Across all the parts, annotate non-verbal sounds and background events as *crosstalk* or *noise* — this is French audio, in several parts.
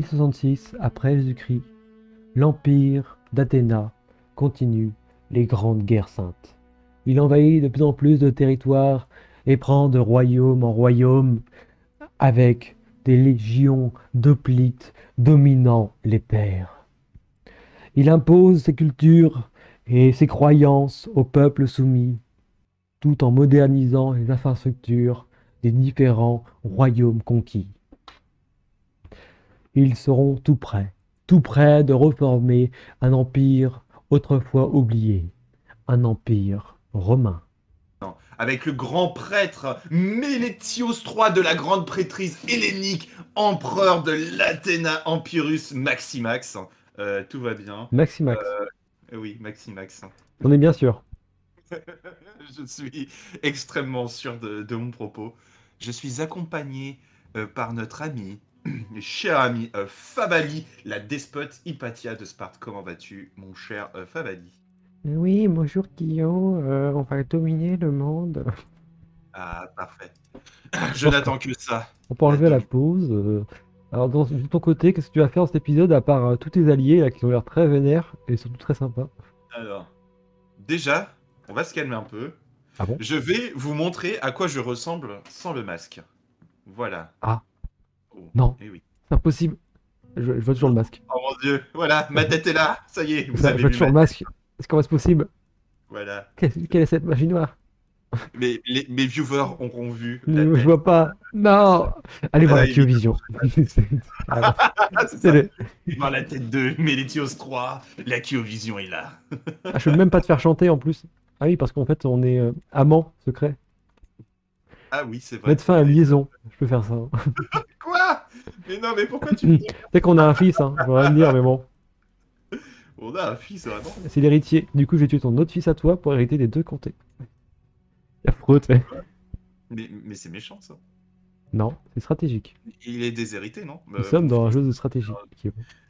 1066 après Jésus-Christ, l'empire d'Athéna continue les grandes guerres saintes. Il envahit de plus en plus de territoires et prend de royaume en royaume avec des légions d'hoplites dominant les terres. Il impose ses cultures et ses croyances au peuple soumis, tout en modernisant les infrastructures des différents royaumes conquis. Ils seront tout prêts, tout prêts de reformer un empire autrefois oublié, un empire romain. Avec le grand prêtre Mélétios III de la grande prêtrise hellénique, empereur de l'Athéna Empirus Maximax. Euh, tout va bien. Maximax. Euh, oui, Maximax. On est bien sûr. *laughs* Je suis extrêmement sûr de, mon propos. Je suis accompagné euh, par notre ami, *clears throat* cher ami Fabali, la despote Hypatia de Sparte. Comment vas-tu, mon cher Fabali oui, bonjour Guillaume, euh, on va dominer le monde. Ah, parfait. *clears throat* Je n'attends que ça. On peut enlever la pause. Euh. Alors, de ton côté, qu'est-ce que tu vas faire dans cet épisode à part euh, tous tes alliés là, qui ont l'air très vénères et surtout très sympas? Alors, déjà, on va se calmer un peu. Ah bon? Je vais vous montrer à quoi je ressemble sans le masque. Voilà. Ah. Oh, non. Eh oui. C'est impossible. Je, vois toujours le masque. Oh mon dieu, voilà, ma tête est là. Ça y est, vous je avez vois toujours le masque. Est-ce qu'on reste possible Voilà. Quelle, est cette magie noire mais les, mes viewers auront vu. je vois pas. Non Allez voir la Q-Vision. *laughs* c'est *laughs* Voir la tête de Mélétios 3, la Q-Vision est là. ah, je peux même pas te faire chanter en plus. Ah oui, parce qu'en fait, on est euh, amants secrets. Ah oui, c'est vrai. Mettre fin à liaison. Je peux faire ça. *laughs* Quoi? Mais non, mais pourquoi tu me dis C'est qu'on a un fils, hein. Je voudrais me dire, mais bon. On a un fils, vraiment. C'est l'héritier. Du coup, je vais tuer ton autre fils à toi pour hériter des deux comtés. Tu sais. Mais, mais c'est méchant, ça. Non, c'est stratégique. Il est déshérité, non? Nous sommes dans un jeu de stratégie.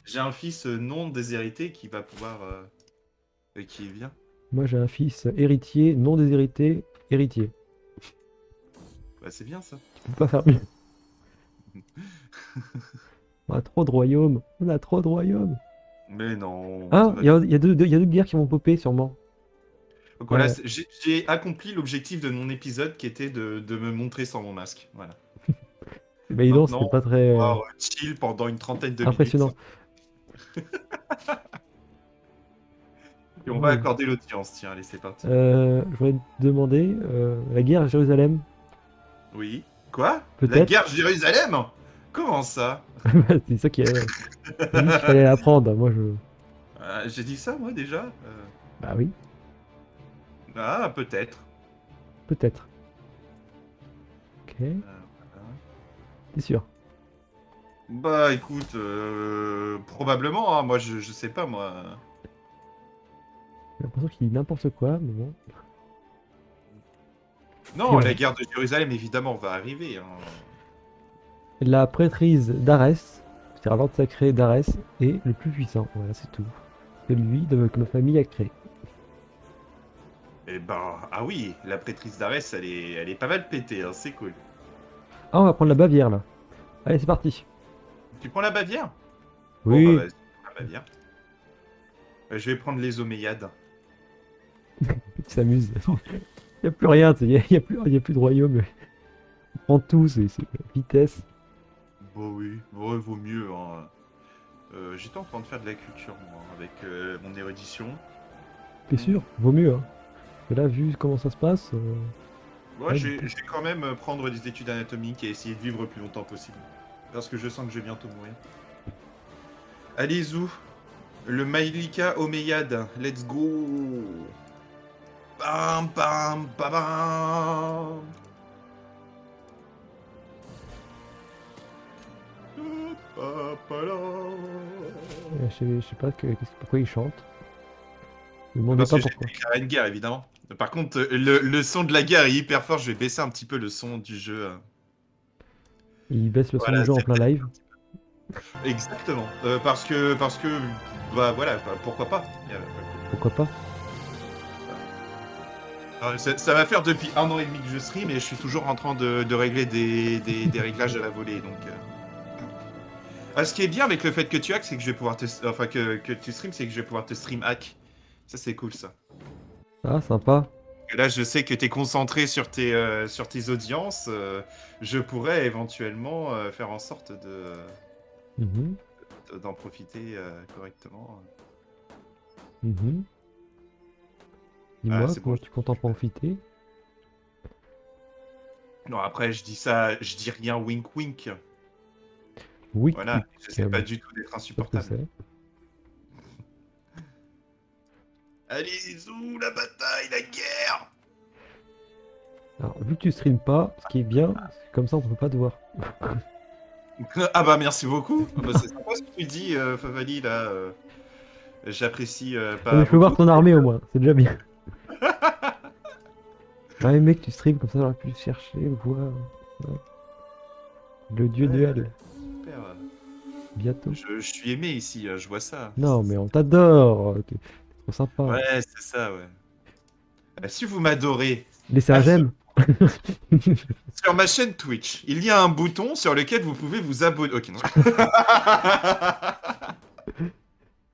J'ai un fils non déshérité qui va pouvoir. Euh... qui vient. Moi, j'ai un fils héritier, non déshérité, héritier. Bah, c'est bien ça. Tu peux pas faire mieux. *laughs* On a trop de royaumes. On a trop de royaumes. Mais non. Ah, il y, a deux, guerres qui vont popper sûrement. Donc voilà, j'ai accompli l'objectif de mon épisode qui était de, me montrer sans mon masque. Voilà. *laughs* Mais non, c'était pas très. Euh, chill pendant une trentaine de Impressionnant. minutes. Et on va accorder l'audience, tiens, allez, c'est parti. Euh, je voudrais te demander, euh, la guerre à Jérusalem. Oui. Quoi? La guerre Jérusalem? Comment ça? *laughs* C'est ça qui est. *laughs* Il fallait l'apprendre. Moi, je. Euh, j'ai dit ça, moi, déjà euh. Bah oui. Ah, peut-être. Peut-être. Ok. Euh, T'es sûr? Bah, écoute, probablement. Hein. Moi, je, je sais pas, moi. J'ai l'impression qu'il dit n'importe quoi, mais bon. Non, la guerre de Jérusalem, évidemment, va arriver. Hein la prêtrise d'Arès, c'est-à-dire l'ordre sacré d'Arès, est le plus puissant. Voilà, c'est tout. C'est lui que ma famille a créé. Eh ben, ah oui, la prêtrise d'Arès, elle est, elle est pas mal pétée, hein, c'est cool. Ah, on va prendre la Bavière là. Allez, c'est parti. Tu prends la Bavière? Oui. Bah, la Bavière. Euh, je vais prendre les Omeyyades. *laughs* tu s'amuses. Il n'y a plus rien, il n'y a, plus, a plus de royaume. On prend tout, c'est vitesse. Bon oui, bon, vaut mieux. Hein. Euh, j'étais en train de faire de la culture moi, avec euh, mon érudition. T'es sûr? Vaut mieux. Hein. là, vu comment ça se passe. Euh... Ouais, je vais quand même euh, prendre des études anatomiques et essayer de vivre le plus longtemps possible. Parce que je sens que je vais bientôt mourir. Allez, où Le Mailika Omeyad, let's go Bam, bam, bam, bam Je sais, pas que, pourquoi il chante. Je me pas pourquoi. une guerre, évidemment. Par contre, le, son de la guerre est hyper fort. Je vais baisser un petit peu le son du jeu. Hein. Il baisse le son du jeu en plein live. Exactement. Euh, parce que, parce que, bah voilà, bah, pourquoi pas. Pourquoi pas ça, va faire depuis un an et demi que je stream et je suis toujours en train de, régler des, réglages de la volée. Donc, euh. Ah, ce qui est bien avec le fait que tu hack, c'est que je vais pouvoir te. Enfin, que, que tu stream, c'est que je vais pouvoir te stream hack. Ça, c'est cool, ça. Ah, sympa. Et là, je sais que tu es concentré sur tes, euh, sur tes audiences. euh, je pourrais éventuellement euh, faire en sorte de Mhm, de- d'en profiter correctement. mhm. Dis-moi, c'est comment bon. tu comptes en profiter? Non, après, je dis ça, je dis rien wink wink. Oui, Voilà, je sais pas du tout d'être insupportable. *laughs* Allez, zou, la bataille, la guerre Alors, vu que tu streames pas, ce qui est bien, c'est comme ça on peut pas te voir. *laughs* Ah bah merci beaucoup. Ah bah, c'est sympa ce que tu dis, euh, Favali, là. euh, J'apprécie euh, pas. Mais je peux voir ton armée au moins, c'est déjà bien. Ouais, mec, tu stream comme ça, j'aurais pu le chercher, voir. Ouais. Le dieu Ouais. duel, Super. bientôt. Je, je suis aimé ici, euh, je vois ça. Non, mais on t'adore, t'es trop sympa. Ouais, c'est ça, ouais. Euh, si vous m'adorez, Laissez un Ah, j'aime. *laughs* sur ma chaîne Twitch, il y a un bouton sur lequel vous pouvez vous abonner. Ok, non.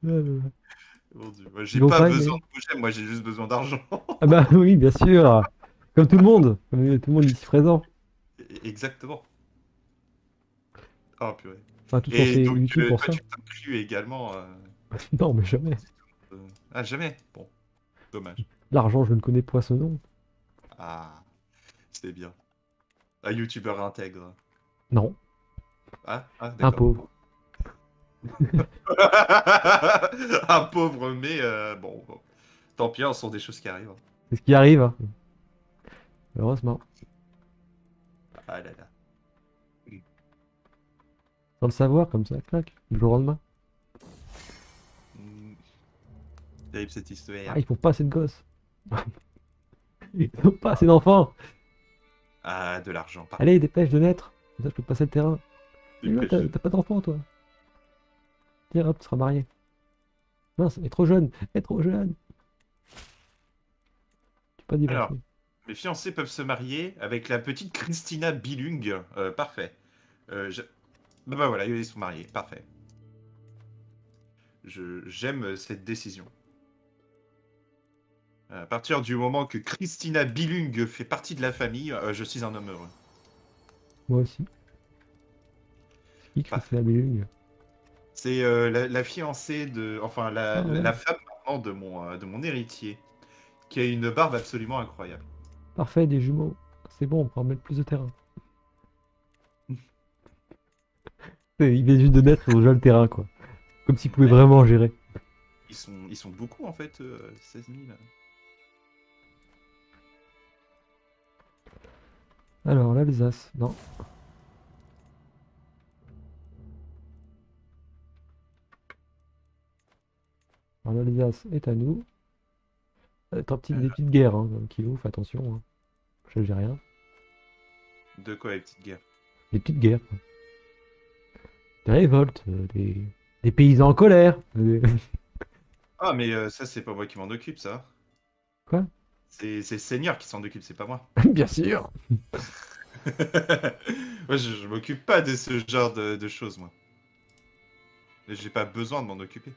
*laughs* Mon Dieu, moi, j'ai Ils vont pas pas besoin aimer. de j'aime, moi j'ai juste besoin d'argent. *laughs* Ah bah *laughs* oui, bien sûr. Comme tout le monde, comme tout le monde ici présent. Exactement. Oh purée. Enfin, tout Et donc, YouTube euh, pour toi, ça. tu t'inclus également. euh, *laughs* Non, mais jamais. euh, Ah, jamais? Bon, dommage. L'argent, je ne connais pas ce nom. Ah, c'est bien. Un youtubeur intègre. Non, Ah, ah un d'accord. pauvre. *laughs* un pauvre, mais euh, bon, bon. Tant pis, hein, ce sont des choses qui arrivent. hein. C'est ce qui arrive. hein. Heureusement. Ah là là. Sans le savoir, comme ça, clac, du jour au lendemain. Hmm. Terrible cette histoire. Ah, ils font pas assez de gosses. *laughs* Ils font pas assez d'enfants. Ah, de l'argent. par- Allez, dépêche de naître. Comme ça, je peux te passer le terrain. t'as pas d'enfant, toi. Tiens, hop, tu seras marié. Mince, elle est trop jeune. Elle est trop jeune. Tu peux pas divorcer. Alors. Mes fiancés peuvent se marier avec la petite Christina Bilung. Euh, parfait. Euh, je- Bah, bah voilà, ils sont mariés. Parfait. Je- J'aime cette décision. À partir du moment que Christina Bilung fait partie de la famille, euh, je suis un homme heureux. Moi aussi. Qui la Bilung? C'est euh, la, la fiancée de. Enfin, la, Ah ouais. la femme maintenant de mon, euh, de mon héritier. Qui a une barbe absolument incroyable. Parfait, des jumeaux. C'est bon, on peut en mettre plus de terrain. *laughs* Il vient juste de naître, ils ont déjà le terrain, quoi. Comme s'ils pouvaient Ouais. vraiment gérer. Ils sont, ils sont beaucoup en fait, euh, 16 000. Alors, l'Alsace, non. Alors, l'Alsace est à nous. Euh, T'as petit- des petites guerres, hein, qui ouf, attention. Hein. Je j'ai rien. De quoi les petites guerres? Des petites guerres. quoi. Des révoltes, euh, des, des paysans en colère. des- *laughs* Ah, mais euh, ça, c'est pas moi qui m'en occupe, ça. Quoi? C'est c'est le Seigneur qui s'en occupe, c'est pas moi. *laughs* Bien sûr. *laughs* moi, je, je m'occupe pas de ce genre de, de choses, moi. J'ai pas besoin de m'en occuper.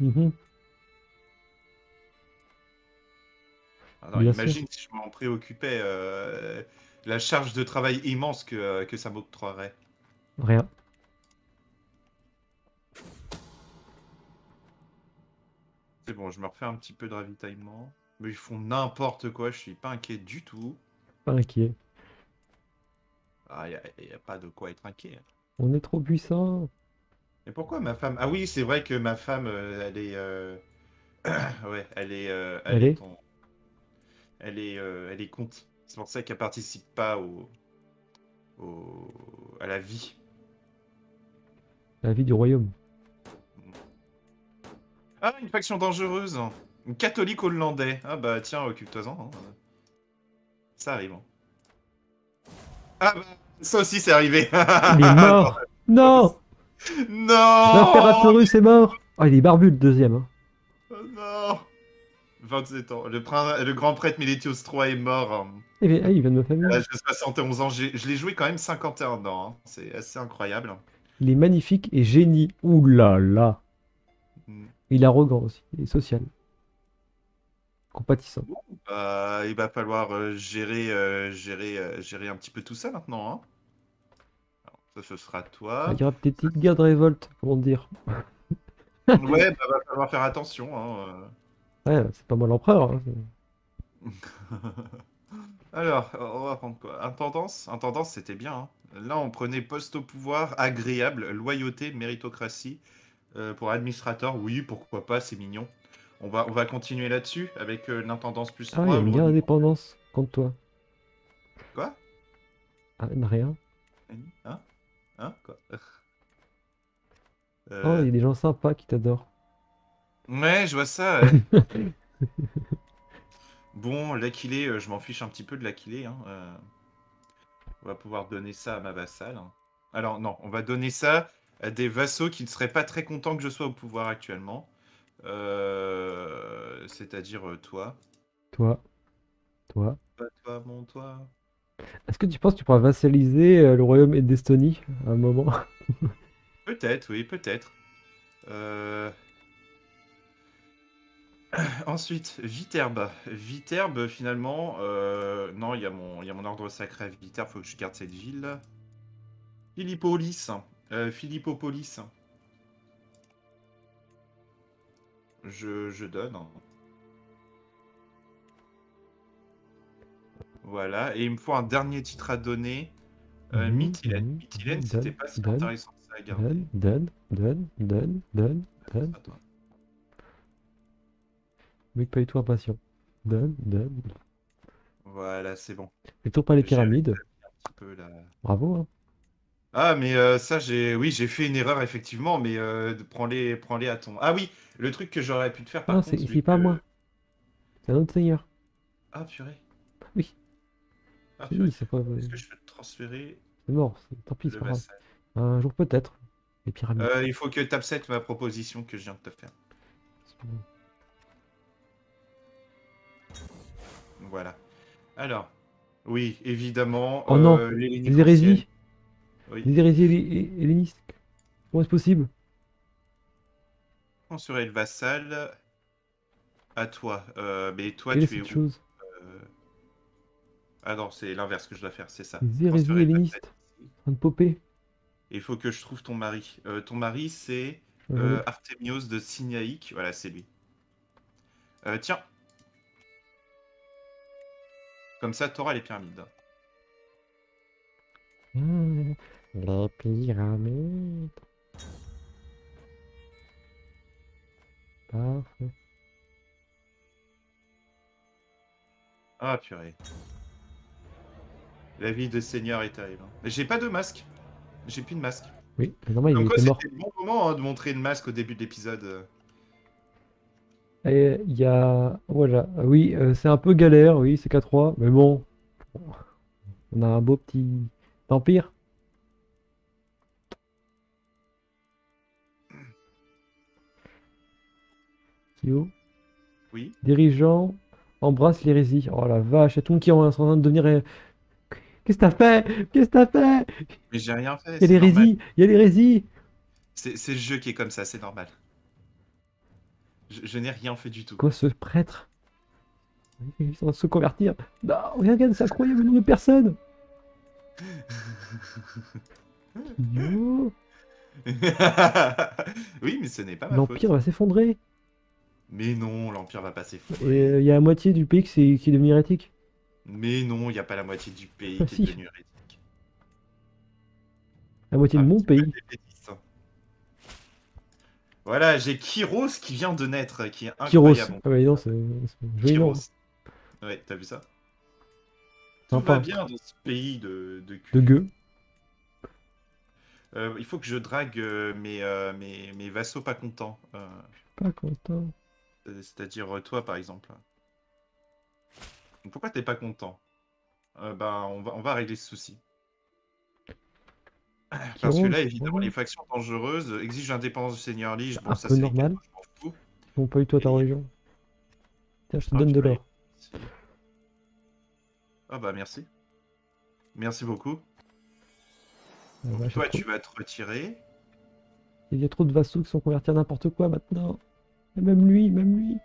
Mhm. Alors, Bien imagine si je m'en préoccupais, euh, la charge de travail immense que, euh, que ça m'octroierait. Rien. C'est bon, je me refais un petit peu de ravitaillement. Mais ils font n'importe quoi, je suis pas inquiet du tout. Pas inquiet. Ah, y a, y a pas de quoi être inquiet. On est trop puissant. Mais pourquoi ma femme? Ah oui, c'est vrai que ma femme, euh, elle est, euh, *clears throat* ouais, elle est, euh, Elle est elle est, euh, elle est. C'est pour ça qu'elle participe pas au, au, à la vie. La vie du royaume. Ah, une faction dangereuse. Un catholique hollandais. Ah bah tiens, occupe-toi-en. hein. Ça arrive. hein. Ah bah, ça aussi c'est arrivé. Il est mort. *laughs* Non non L'impératorus est mort. Ah, il est barbu le deuxième. hein. Oh non 27 ans. Le, le grand prêtre Miletios III est mort. hein. Il, est- ah, il vient de l'âge de 71 ans. J'ai- Je l'ai joué quand même 51 ans. hein. C'est assez incroyable. Il est magnifique et génie. Ouh là là. Hmm. Il est arrogant aussi. Il est social. Compatissant. Bah, il va falloir euh, gérer, euh, gérer, euh, gérer un petit peu tout ça maintenant. Hein. Ça, ce sera toi. Il y aura peut-être une guerre de révolte, comment dire. *laughs* Ouais, bah, va falloir faire attention. Hein. Ouais, c'est pas moi l'empereur. hein. *laughs* Alors, on va prendre quoi? Intendance Intendance, c'était bien. hein. Là, on prenait poste au pouvoir, agréable, loyauté, méritocratie. Euh, pour administrateur, oui, pourquoi pas, c'est mignon. On va, on va continuer là-dessus avec euh, l'intendance plus Ah, il y 3. a une guerre d'indépendance contre toi. Quoi? Ah, rien? Hein? Hein Quoi *laughs* Oh, Euh, il y a des gens sympas qui t'adorent. Ouais, je vois ça. ouais. *laughs* Bon, l'Aquilée, euh, je m'en fiche un petit peu de l'Aquilée. Hein. euh. On va pouvoir donner ça à ma vassale. hein. Alors, non, on va donner ça à des vassaux qui ne seraient pas très contents que je sois au pouvoir actuellement. Euh, C'est-à-dire euh, toi. Toi. Toi. Pas toi, mon toi. Est-ce que tu penses que tu pourras vassaliser euh, le royaume d'Estonie à un moment? *laughs* Peut-être, oui, peut-être. Euh, *clears throat* Ensuite, Viterbe. Viterbe, finalement, euh, non, il y, a mon- ordre sacré à Viterbe, faut que je garde cette ville. Philippopolis. Euh, Philippopolis. Je, je donne. Voilà, et il me faut un dernier titre à donner. Euh, Mytilène. mhm, Mytilène, mhm, c'était pas si intéressant que ça à garder. Donne, donne, donne, donne, donne, donne. Mec, pas du tout impatient. Donne, donne. Voilà, c'est bon. Et toujours pas les pyramides. peu Bravo, hein. Ah, mais euh, ça, j'ai, oui, j'ai fait une erreur effectivement, mais euh, prends-les, prends-les à ton. Ah oui, le truc que j'aurais pu te faire par Non, contre. c'est c'est pas que- moi. C'est un autre seigneur. Ah purée. Oui. Ah Oui, c'est pas... Est-ce que je peux te transférer c'est mort. Tant pis, c'est pas grave. Un jour peut-être. Les pyramides. Euh, Il faut que tu acceptes ma proposition que je viens de te faire. Voilà. Alors, oui, évidemment. Oh non, euh, Les hérésies. Oui. Les hérésies hellénistes. Comment est-ce possible? Transférer le vassal à toi. Euh, mais toi, tu es où? chose? Ah non, c'est l'inverse que je dois faire, c'est ça. Les hérésies hellénistes. En train de popper. Il faut que je trouve ton mari. Euh, ton mari, c'est Euh, euh, Artémios de Signaïque. Voilà, c'est lui. Euh, tiens. Comme ça, t'auras les pyramides. Les pyramides. Parfait. Ah, purée. La vie de seigneur est terrible. Mais J'ai pas de masque. J'ai plus de masque. Oui, mais normal, il était mort. c'était le bon moment hein, de montrer le masque au début de l'épisode. Et il y a. Voilà. Oui, euh, c'est un peu galère, oui, c'est K3. Mais bon. On a un beau petit empire. Kyo. Oui. Dirigeant embrasse l'hérésie. Oh la vache, il y a tout le monde qui est en train de devenir. Qu'est-ce que t'as fait? Qu'est-ce que t'as fait? Mais j'ai rien fait. Il y a l'hérésie! Il y a l'hérésie! C'est le jeu qui est comme ça, c'est normal. Je, je n'ai rien fait du tout. Quoi, ce prêtre? Ils sont en train de se convertir. Non, regarde, c'est incroyable le nombre de personnes! *laughs* Oui, mais ce n'est pas ma L'empire va s'effondrer! Mais non, l'Empire va pas s'effondrer. euh, il y a la moitié du pays qui, qui est devenu hérétique. Mais non, il n'y a pas la moitié du pays Ah, qui si. est devenu hérétique. La moitié de Ah, mon pays. bêtises. Voilà, j'ai Kyros qui vient de naître, qui est Kyros. incroyable. Ah ouais, non, c'est. Kyros. Ouais, t'as vu ça? Tout Sympa. va bien dans ce pays de, de cul. De gueux. Euh, il faut que je drague euh, mes, euh, mes, mes vassaux pas contents. Euh, Pas content. euh, C'est-à-dire toi, par exemple. Pourquoi t'es pas content? Euh, Ben, on va, on va régler ce souci. Parce que là, évidemment, les factions dangereuses exigent l'indépendance du Seigneur Lige. Bon, Un ça, peu c'est normal. fous. Bon, pas tout à ta religion. Tiens, je te Ah, donne de l'or. Ah bah merci. Merci beaucoup. Ah, Donc, vache, toi, trop- tu vas te retirer. Il y a trop de vassaux qui sont convertis à n'importe quoi maintenant. Et même lui, même lui.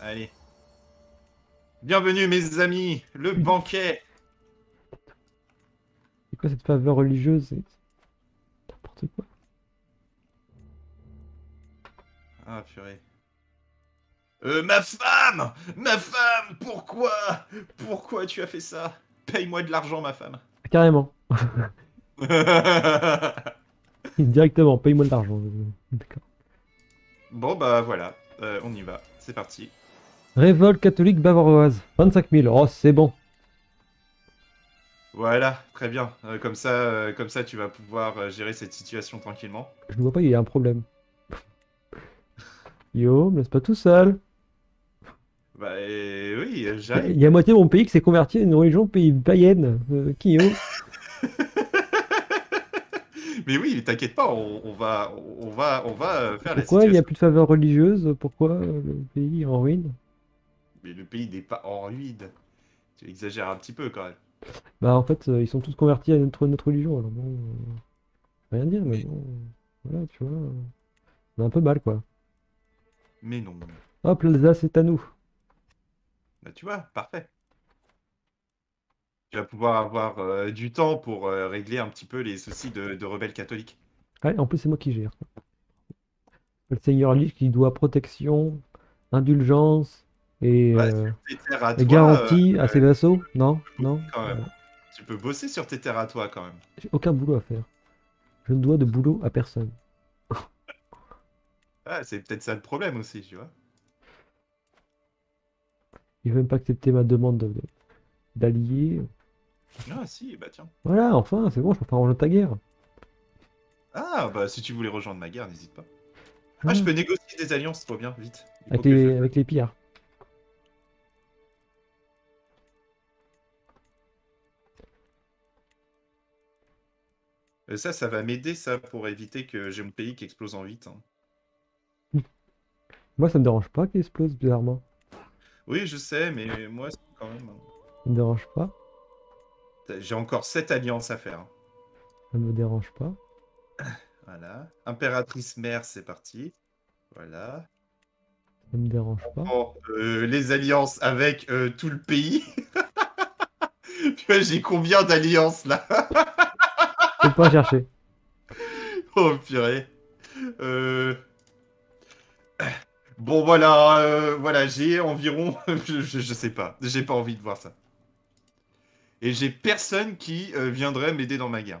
Allez. Bienvenue, mes amis, le *laughs* banquet. C'est quoi cette faveur religieuse? C'est n'importe quoi. Ah, purée. Euh, ma femme Ma femme Pourquoi? Pourquoi tu as fait ça? Paye-moi de l'argent, ma femme. Carrément. *laughs* Directement, paye-moi de l'argent. D'accord. bon, bah voilà. Euh, on y va. C'est parti. Révolte catholique bavaroise. 25 000. Oh, c'est bon. Voilà, très bien. Euh, comme, ça, euh, comme ça, tu vas pouvoir euh, gérer cette situation tranquillement. Je ne vois pas, il y a un problème. *laughs* Yo, me laisse pas tout seul. Bah et oui, euh, Il j'arrive. y a moitié de mon pays qui s'est converti à une religion pays païenne. Euh, qui yo *laughs* Mais oui, t'inquiète pas, on, on va, on va, on va faire Pourquoi la il n'y a plus de faveur religieuse Pourquoi le pays est en ruine? Mais le pays n'est pas en ruine. Tu exagères un petit peu quand même. Bah en fait, euh, ils sont tous convertis à notre, notre religion. Alors bon, euh, rien dire, mais bon, euh, voilà, tu vois, euh, on a un peu mal quoi. Mais non. Hop, l'Alsace c'est à nous. Bah, tu vois, parfait. Tu vas pouvoir avoir euh, du temps pour euh, régler un petit peu les soucis de, de rebelles catholiques. Ouais, en plus c'est moi qui gère. Le Seigneur Lich qui doit protection, indulgence et, euh, à toi, garantie euh, à ses vassaux. Non, non, quand même. tu peux bosser sur tes terres à toi quand même. j'ai aucun boulot à faire. Je ne dois de boulot à personne. *laughs* Ah, c'est peut-être ça le problème aussi, tu vois. Il veut même pas accepter ma demande de- de- d'allier. Ah si, bah tiens. Voilà, enfin, c'est bon, je peux pas rejoindre ta guerre. Ah, bah si tu voulais rejoindre ma guerre, n'hésite pas. Ah, Ah, je peux négocier des alliances, trop bien, vite. Avec les, avec les pillards. Euh, Ça, ça va m'aider, ça, pour éviter que j'ai mon pays qui explose en 8. hein. *laughs* Moi, ça me dérange pas qu'il explose, bizarrement. Oui, je sais, mais moi, c'est quand même... hein. Ça me dérange pas. J'ai encore 7 alliances à faire. hein. Ça me dérange pas. *coughs* Voilà. Impératrice mère, c'est parti. Voilà. Ça me dérange pas. Bon, euh, les alliances avec euh, tout le pays. *laughs* J'ai combien d'alliances là? *laughs* Faut pas chercher. *laughs* Oh purée. Euh, Bon voilà, euh, voilà, j'ai environ, *laughs* je, je, je sais pas, j'ai pas envie de voir ça. Et j'ai personne qui euh, viendrait m'aider dans ma guerre.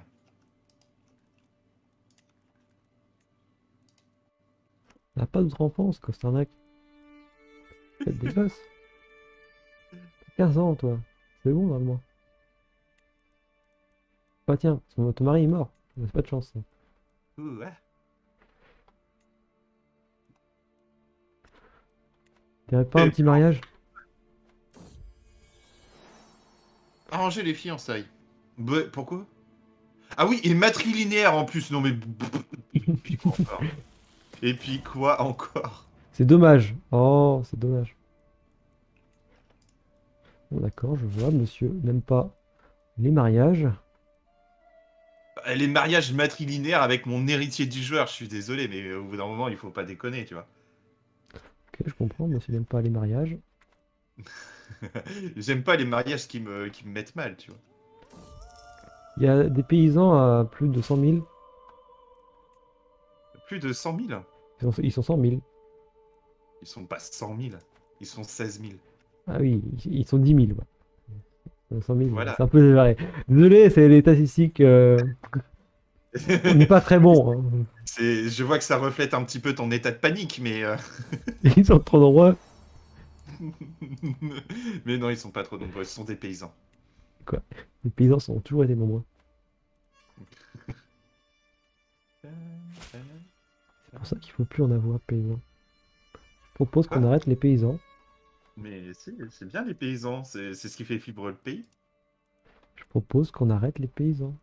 On n'a pas d'autre enfance, Costernac. Faites des gosses. T'as 15 ans, toi. C'est bon, normalement. Bah tiens, ton, ton mari est mort. C'est pas de chance. Ouh, ouais. T'aurais pas un Et- petit mariage? Arranger les fiançailles. Bah, pourquoi? Ah oui, et matrilinéaire en plus, non mais... *laughs* Et puis quoi encore? Et puis quoi encore? C'est dommage. Oh, c'est dommage. Bon, d'accord, je vois, monsieur n'aime pas les mariages. Les mariages matrilinéaires avec mon héritier du joueur, je suis désolé, mais au bout d'un moment, il faut pas déconner, tu vois. Ok, je comprends, monsieur n'aime pas les mariages. *laughs* J'aime pas les mariages qui me, qui me mettent mal, tu vois. Il y a des paysans à plus de 100 000. Plus de 100 000 Ils sont, ils sont 100 000. Ils sont pas 100 000, ils sont 16 000. Ah oui, ils ils sont 10 000. ouais. Ils sont 100 000, Voilà. c'est un peu exagéré. Désolé, c'est les statistiques. euh, on *laughs* n'est pas très bon. hein. C'est, je vois que ça reflète un petit peu ton état de panique, mais... euh, *laughs* Ils sont trop nombreux. *laughs* mais non, ils sont pas trop nombreux, ce sont des paysans. Les paysans sont toujours été nombreux. C'est pour ça qu'il faut plus en avoir paysans. Je propose qu'on Quoi arrête les paysans. Mais si, c'est bien les paysans, c'est, ce qui fait vibrer le pays. Je propose qu'on arrête les paysans.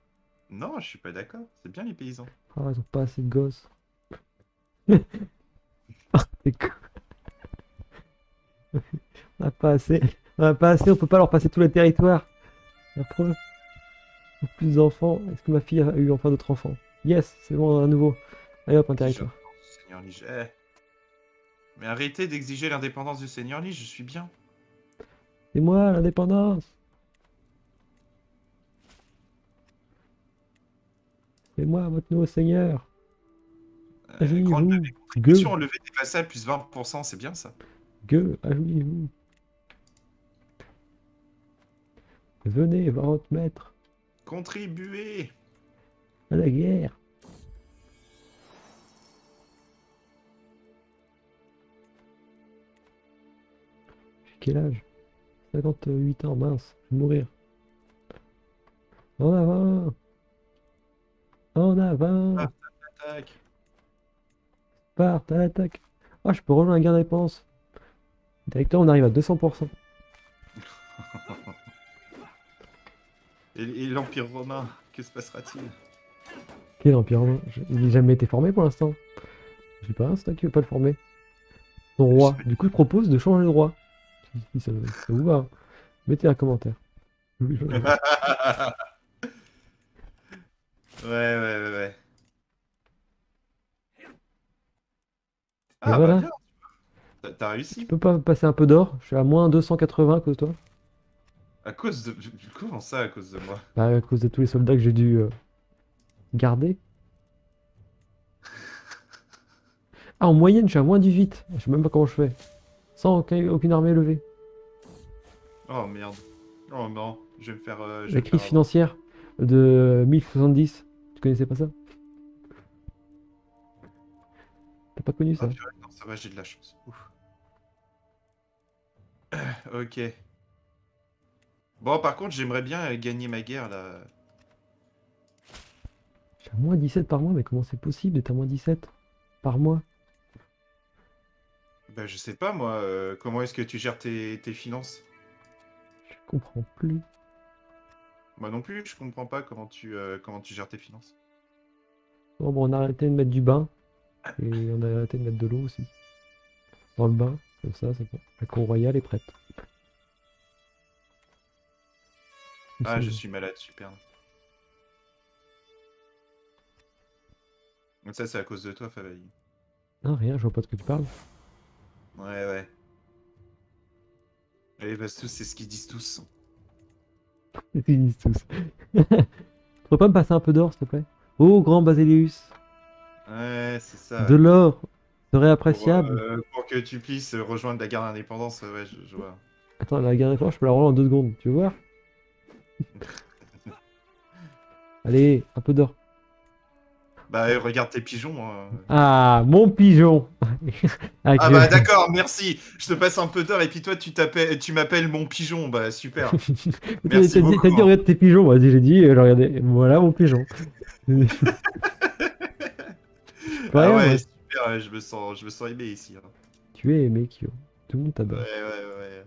Non, je suis pas d'accord, c'est bien les paysans. Ah, ils ont pas assez de gosses. *laughs* Ah. On a pas assez. On a pas assez, on peut pas leur passer tout le territoire. La preuve. plus d'enfants. Est-ce que ma fille a eu enfin d'autres enfants? Yes, c'est bon, à nouveau. Allez hop, un territoire. Seigneur Lige. Mais arrêtez d'exiger l'indépendance du Seigneur Lige, je suis bien. C'est moi, l'indépendance C'est moi, votre nouveau seigneur Euh, Ajoutez-vous. Gueux, des vassals plus 20%, c'est bien ça. gueux, ajoutez-vous. Venez votre maître Contribuer à la guerre. Quel âge? 58 ans, mince, je vais mourir. En avant En avant Sparte à l'attaque Ah, je peux rejoindre la guerre des dépenses. Directeur, on arrive à 200%. *laughs* Et, et l'Empire romain, que se passera-t-il? Quel empire romain? Je- Il n'a jamais été formé pour l'instant. Je sais pas, c'est toi qui veux pas le former. Ton roi. Du coup, je propose de changer de roi. Si, ça, ça vous va. hein. Mettez un commentaire. *laughs* Ouais, ouais, ouais, ouais. Ah, voilà. bah T'as- T'as réussi Tu peux pas passer un peu d'or? Je suis à moins 280 à cause de toi. À cause de... Comment ça, à cause de moi? Bah, à cause de tous les soldats que j'ai dû euh, garder. *laughs* Ah, en moyenne, je suis à moins 18. Je sais même pas comment je fais. Sans aucun- aucune armée levée. Oh merde. Oh non, je vais me faire... euh, je La crise faire financière de 1070. Tu connaissais pas ça? T'as pas connu ça? Ah, purée, non, ça va, j'ai de la chance. Ouf. ok. Bon, par contre, j'aimerais bien euh, gagner ma guerre, là. Suis à moins 17 par mois, mais comment c'est possible d'être à moins 17 par mois? Bah, je sais pas, moi, euh, comment est-ce que tu gères tes, tes finances? Je comprends plus. Moi non plus, je comprends pas comment tu, euh, comment tu gères tes finances. Bon, bon, on a arrêté de mettre du bain. Et on a arrêté de mettre de l'eau aussi. Dans le bain, comme ça, c'est bon. La cour royale est prête. Ah, je suis malade, super. Donc ça, c'est à cause de toi, Favali. Non, rien, je vois pas de quoi tu parles. Ouais, ouais. Bah, tous, c'est ce qu'ils disent tous. Ils disent tous. *laughs* Tu pourrais pas me passer un peu d'or, s'il te plaît? Oh, grand Basilius Ouais, c'est ça. De l'or serait Pour, appréciable. euh, pour que tu puisses euh, rejoindre la guerre d'indépendance, ouais, je, je vois. Attends, la guerre des francs, je peux la relancer en deux secondes. Tu veux voir *laughs* Allez, un peu d'or. Bah, euh, regarde tes pigeons. hein. Ah, mon pigeon *laughs* Ah Avec bah d'accord, merci. Je te passe un peu d'or et puis toi, tu t'appelles, tu m'appelles mon pigeon. Bah super. *laughs* T'as Merci dit, beaucoup, t'as dit, regarde tes pigeons. Vas-y, j'ai dit, et je regardais. Voilà mon pigeon. *laughs* ah Ouais, ouais, super. Je me sens, je me sens aimé ici. hein. Tu es aimé, Kyo. Tout le monde Ouais, t'adore. ouais, ouais.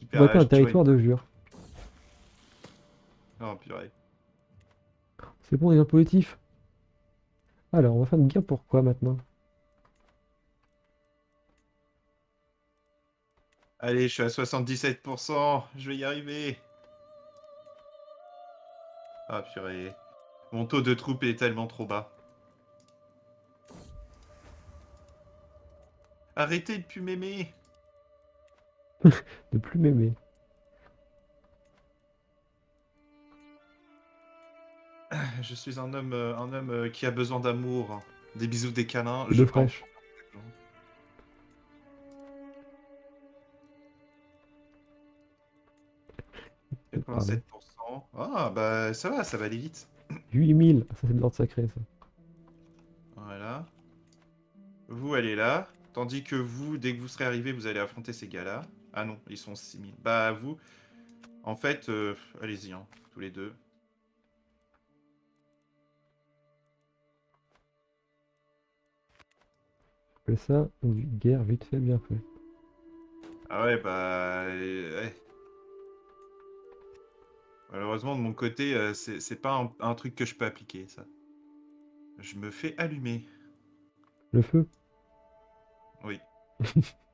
Super. ouais, faire un territoire de jure. Oh purée. C'est bon, des positif. Alors, on va faire une guerre pourquoi maintenant? Allez, je suis à 77%. Je vais y arriver. Ah purée. Mon taux de troupes est tellement trop bas. Arrêtez de plus m'aimer. *laughs* De plus m'aimer. Je suis un homme, euh, un homme euh, qui a besoin d'amour, des bisous, des câlins. De Je fraîche. prends 87%. Ah bah ça va, ça va aller vite. 8000. Ça, c'est de l'ordre sacré, ça. Voilà. Vous allez là. Tandis que vous, dès que vous serez arrivé, vous allez affronter ces gars-là. Ah non, ils sont 6000. Bah vous, en fait, euh, allez-y, hein, tous les deux. Appelle ça une guerre vite fait, bien fait. Ah ouais, bah... euh, ouais. Malheureusement, de mon côté, euh, c'est pas un, un truc que je peux appliquer, ça. Je me fais allumer. Le feu? Oui. *laughs*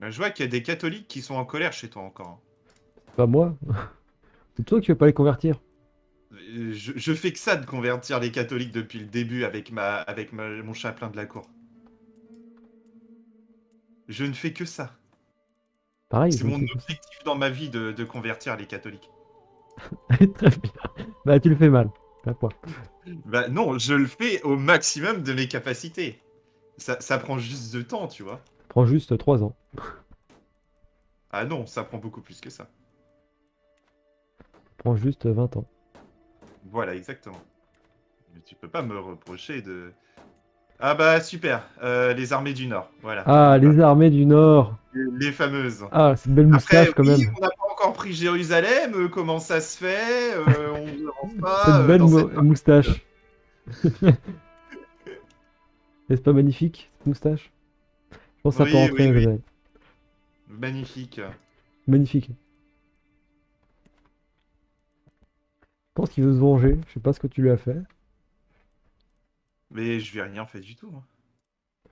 Bah, je vois qu'il y a des catholiques qui sont en colère chez toi encore. hein. Pas moi? *laughs* C'est toi qui veux pas les convertir. Je, je fais que ça de convertir les catholiques depuis le début avec, ma, avec ma- mon chapelain de la cour. Je ne fais que ça. Pareil. C'est mon objectif dans ma vie de, de convertir les catholiques. *laughs* Très bien. Bah, tu le fais mal. Fois. Bah non, je le fais au maximum de mes capacités. Ça, ça prend juste de temps, tu vois. Ça prend juste 3 ans. Ah non, ça prend beaucoup plus que ça. Ça prend juste 20 ans. Voilà, exactement. Mais tu peux pas me reprocher de... Ah bah super, euh, les armées du Nord, voilà. Ah, les armées du Nord. Les fameuses. Ah, c'est une belle Après, moustache quand oui, même. on n'a pas encore pris Jérusalem, euh, comment ça se fait euh, On n'avance pas. Cette belle dans mou- cette- moustache. *laughs* N'est-ce pas magnifique, cette moustache? Je pense que ça Oui, peut rentrer. oui. Magnifique. Magnifique. Pense qu'il veut se venger. Je sais pas ce que tu lui as fait. Mais je lui ai rien fait du tout. hein.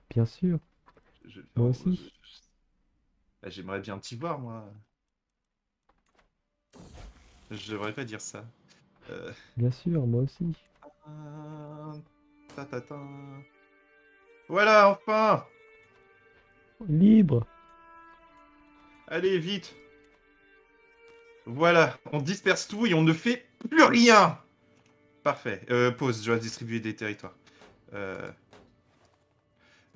Bien sûr. Je- Moi oh, aussi. je- je- Bah, J'aimerais bien t'y voir, moi. Je devrais pas dire ça. Euh, Bien sûr, moi aussi. ta, ta, ta. Voilà, enfin Libre. Allez, vite Voilà, on disperse tout et on ne fait plus rien Parfait. Euh, pause, je dois distribuer des territoires. Euh,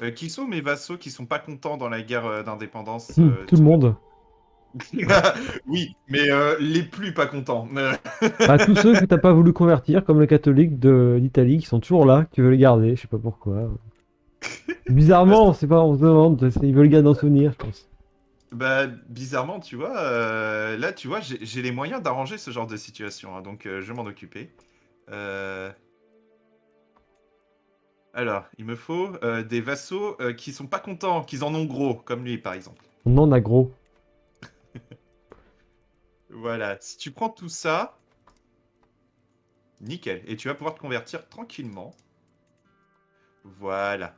euh, qui sont mes vassaux qui sont pas contents dans la guerre euh, d'indépendance Hum, euh, tout le monde. *laughs* Oui, mais les plus pas contents. *laughs* Bah, tous ceux que t'as pas voulu convertir, comme les catholiques de d'Italie, qui sont toujours là, qui veulent les garder. Je sais pas pourquoi. *laughs* Bizarrement, on sait pas, on se demande. Ils veulent garder en souvenir, je pense. Bah, bizarrement, tu vois, euh, là, tu vois, j'ai les moyens d'arranger ce genre de situation, hein, donc euh, je vais m'en occuper. Euh, Alors, il me faut des vassaux qui sont pas contents, qui en ont gros, comme lui, par exemple. On en a gros. *laughs* Voilà, si tu prends tout ça, nickel, et tu vas pouvoir te convertir tranquillement. Voilà.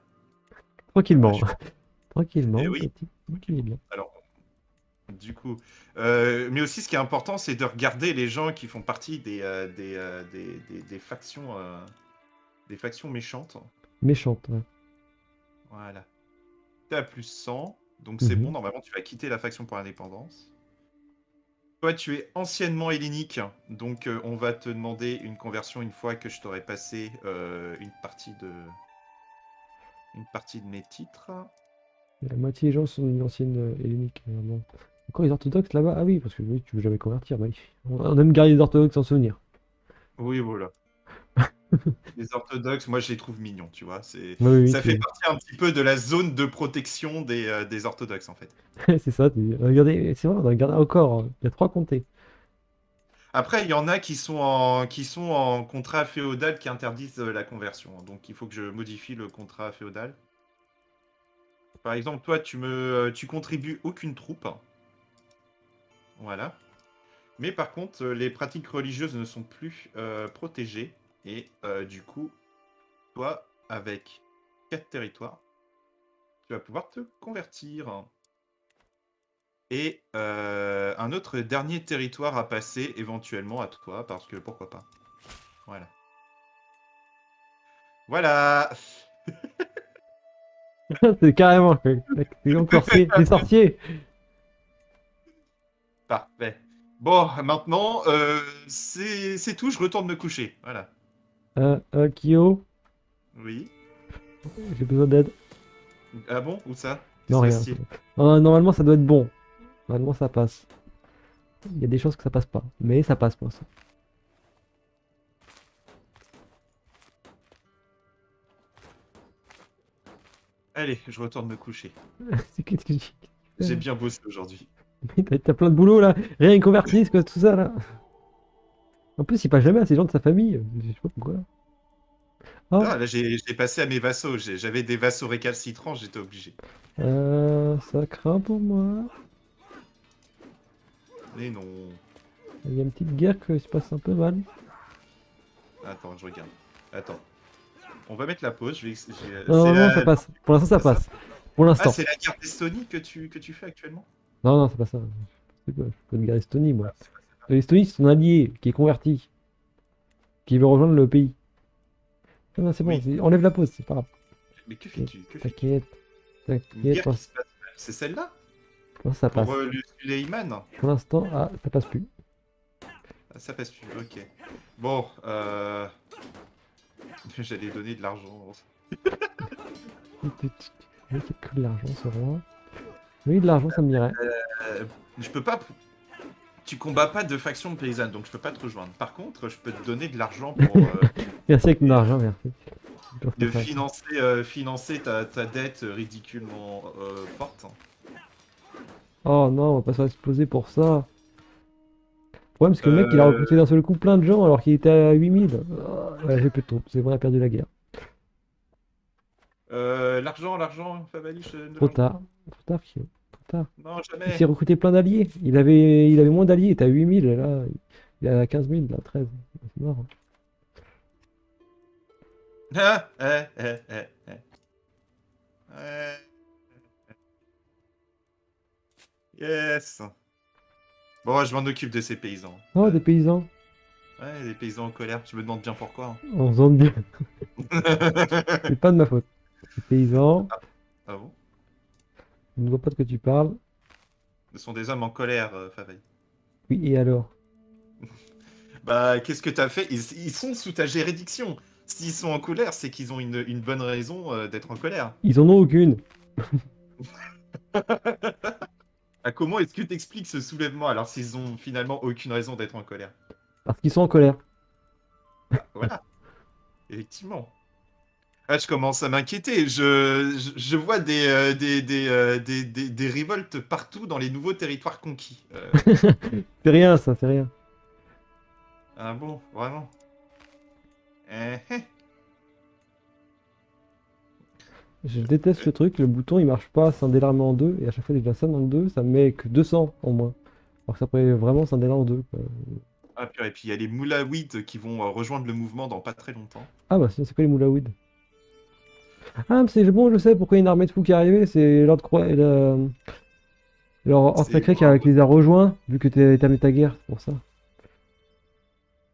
Tranquillement. Ouais, *laughs* Tranquillement. Eh oui. petit- petit bien. Alors, du coup, euh, mais aussi ce qui est important, c'est de regarder les gens qui font partie des, euh, des, euh, des, des- des factions, des factions méchantes. Méchante. ouais. Voilà. T'es à plus 100, donc c'est Mhm. bon, normalement tu vas quitter la faction pour l'indépendance. Toi, tu es anciennement hellénique, donc on va te demander une conversion une fois que je t'aurai passé une partie de une partie de mes titres. La moitié des gens sont une ancienne hellénique. normalement. Encore les orthodoxes là-bas? Ah oui, parce que oui, tu veux jamais convertir. Bah, on aime garder les orthodoxes en souvenir. Oui, voilà. *laughs* les orthodoxes, moi je les trouve mignons, tu vois. C'est Oui, oui, ça fait partie un petit peu de la zone de protection des, euh, des orthodoxes en fait. *laughs* c'est ça. tu- Regardez, c'est vrai, on a regardé encore. hein. Il y a trois comtés. Après, il y en a qui sont en, qui sont en contrat féodal qui interdisent euh, la conversion. Donc, il faut que je modifie le contrat féodal. Par exemple, toi, tu me, euh, tu contribues aucune troupe. Voilà. Mais par contre, euh, les pratiques religieuses ne sont plus euh, protégées. Et euh, du coup, toi, avec quatre territoires, tu vas pouvoir te convertir. Et euh, un autre dernier territoire à passer éventuellement à toi, parce que pourquoi pas. Voilà. Voilà. *laughs* c'est carrément. C'est sorciers. *laughs* Parfait. Bon, maintenant, euh, c'est tout, je retourne me coucher. Voilà. Euh, euh, Kyo, Oui. *laughs* j'ai besoin d'aide. Ah bon Où ça? Non, rien. Euh, normalement, ça doit être bon. Normalement, ça passe. Il y a des chances que ça passe pas. Mais ça passe pour ça. Allez, je retourne me coucher. *laughs* c'est qu'est-ce que tu- J'ai bien bossé aujourd'hui. T'as plein de boulot là. Rien qu'ils convertissent, quoi, tout ça là. En plus, il passe jamais à ces gens de sa famille. Je sais pas pourquoi. Oh, Ah, là, j'ai passé à mes vassaux. J'avais des vassaux récalcitrants, j'étais obligé. euh, ça craint pour moi. Mais non. Il y a une petite guerre qui se passe un peu mal. Attends, je regarde. Attends. On va mettre la pause. Je vais... Normalement, la- ça passe. Pour l'instant, ça passe. Pour Ah, l'instant. c'est la guerre d'Estonie que tu, que tu fais actuellement? Non, non, c'est pas ça. C'est quoi? Je fais pas d'Estonie, moi. L'Estonie, c'est son allié qui est converti, qui veut rejoindre le pays. Ah non, c'est bon, Oui. enlève la pause, c'est pas grave. Mais que fais-tu? T'inquiète, t'inquiète. C'est celle-là? L'instant, ça passe. Pour euh, le Suleiman? Pour l'instant, ah, ça passe plus. Ah, Ça passe plus, ok. Bon, euh... *laughs* J'allais donner de l'argent. *laughs* Il que de l'argent, ce roi. Oui, de l'argent, ça me dirait. Euh, je peux pas... Tu combats pas de faction paysanne, donc je peux pas te rejoindre. Par contre, je peux te donner de l'argent pour euh, *laughs* Merci avec mon argent, merci. De financer, euh, financer ta, ta dette ridiculement euh, forte. Oh non, on va pas se faire exploser pour ça. Le problème, c'est que le mec, il a Euh. recruté d'un seul coup plein de gens alors qu'il était à 8000. Ah, ouais, j'ai plus de troupes, c'est bon, on a perdu la guerre. Euh, l'argent, l'argent, de Trop tard, trop tard, Kyo. Trop tard. Non, Il jamais. s'est recruté plein d'alliés. Il avait, il avait moins d'alliés, il était à 8000 et là, il est à 15 000, là, 13. C'est mort. Ah, eh, eh, eh, eh. Ouais. Yes. Bon, je m'en occupe de ces paysans. Oh, des paysans. Ouais, des paysans en colère. Tu me demandes bien pourquoi. On se demande bien. hein. *laughs* C'est pas de ma faute. Des paysans, ah bon? Je ne vois pas de quoi tu parles. Ce sont des hommes en colère, euh. Oui, et alors? *laughs* Bah, qu'est-ce que t'as fait? Ils, ils sont sous ta juridiction. S'ils sont en colère, c'est qu'ils ont une, une bonne raison euh, d'être en colère. Ils en ont aucune. *laughs* Ah, comment est-ce que t'expliques ce soulèvement alors s'ils ont finalement aucune raison d'être en colère? Parce qu'ils sont en colère. Voilà. Effectivement. Ah, je commence à m'inquiéter. Je, je, je vois des, euh, des, des, euh, des, des- des révoltes partout dans les nouveaux territoires conquis. Euh, *laughs* C'est rien, ça, c'est rien. ah bon, vraiment? Eh, eh. Je déteste ce truc, le bouton il marche pas scinder l'armée en deux, et à chaque fois que je la scinde en deux, ça me met que 200 en moins. Alors que ça pourrait vraiment là en deux. quoi. Ah, et puis il y a les moulaouites qui vont rejoindre le mouvement dans pas très longtemps. Ah bah c'est quoi les moulaouides? Ah mais c'est bon, je sais pourquoi il y a une armée de fous qui est arrivée, c'est Lord Croix et le... leur ordre sacré qui, a- qui les a rejoints, vu que t'es- t'as mis ta guerre, c'est pour ça.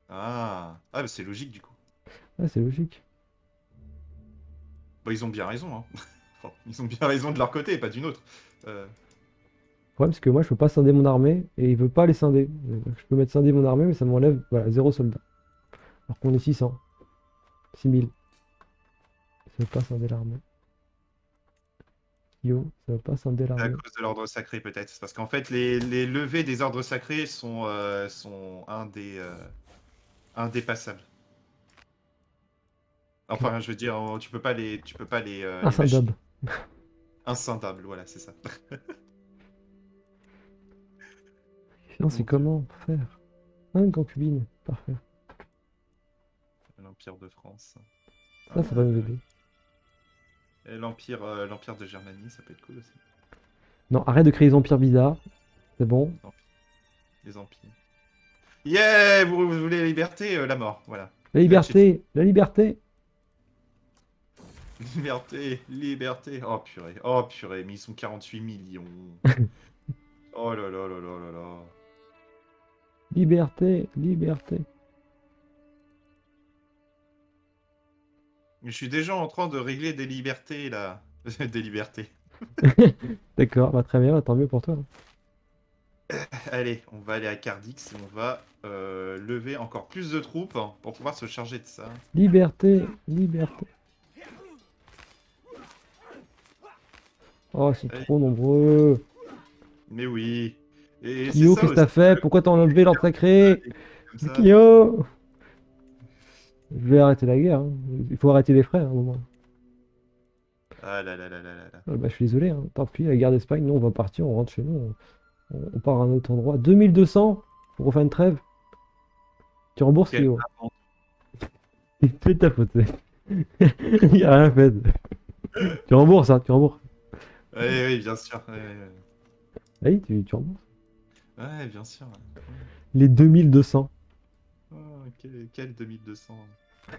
Ah, ah bah, c'est logique du coup. Ah c'est logique. Bah, ils ont bien raison. Hein. *laughs* Enfin, ils ont bien raison de leur côté, pas d'une autre. Euh, Le problème c'est que moi je peux pas scinder mon armée, et il veut pas les scinder. Je peux mettre scinder mon armée, mais ça m'enlève, voilà, 0 soldats. Alors qu'on est 600. 6000. Ça veut pas scinder l'armée. Yo, ça veut pas scinder à l'armée. cause de l'ordre sacré peut-être. Parce qu'en fait, les, les levées des ordres sacrés sont, euh, sont un des, euh, indépassables. Enfin, je veux dire, tu peux pas les, tu peux pas les, euh, les Inscindable. machiner. *laughs* Inscindables, voilà, c'est ça. *laughs* Sinon, c'est comment faire? Une concubine. Parfait. L'empire de France. Ça, ça va nous aider. L'empire, euh, l'empire de Germanie, ça peut être cool aussi. Non, arrête de créer des empires bizarres. C'est bon. Les empires. Yeah, vous, vous voulez la liberté, euh, la mort, voilà. La liberté! La liberté! *laughs* Liberté, liberté. Oh purée, oh purée, mais ils sont 48 millions. *laughs* oh là là là là là là. Liberté! Liberté! Je suis déjà en train de régler des libertés là. *laughs* des libertés. *laughs* D'accord, bah très bien, bah, tant mieux pour toi. Allez, on va aller à Cardix et on va euh, lever encore plus de troupes hein, pour pouvoir se charger de ça. Liberté! Liberté! Oh, Allez. trop nombreux! Mais oui. Et c'est Kyo, ça qu'est-ce que t'as fait? Pourquoi t'as enlevé l'ordre sacré? comme ça. Kyo! Je vais arrêter la guerre. hein. Il faut arrêter les frais à un moment. Ah là là là là là là. Ah bah, je suis désolé, hein. tant pis, la guerre d'Espagne, nous on va partir, on rentre chez nous, on, on part à un autre endroit. 2200 pour refaire une trêve. Tu rembourses, amant. C'est de ta faute. *laughs* Il a rien fait. tu rembourses, hein, tu rembourses. Oui, oui, bien sûr. Oui, tu, tu rembourses. Ouais, bien sûr. Les 2200. Quel, quel 2200. *laughs*